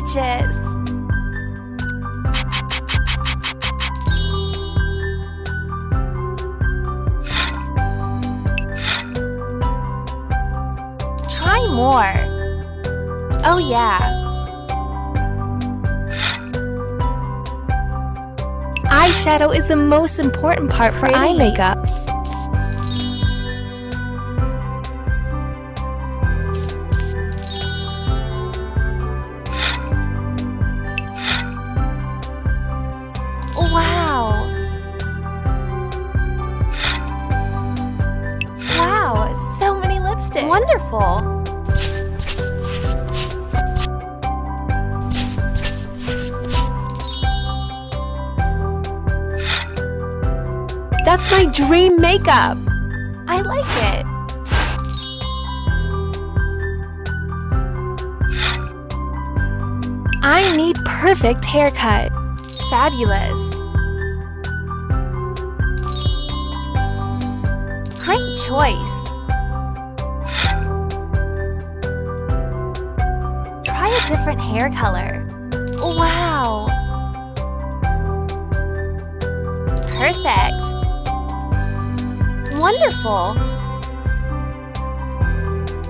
gorgeous! Try more. Oh yeah. Eyeshadow is the most important part for eye makeup. Wonderful! That's my dream makeup! I like it! I need perfect haircut. Fabulous. Great choice. Different hair color. Wow. Perfect. Wonderful.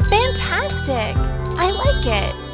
Fantastic. I like it.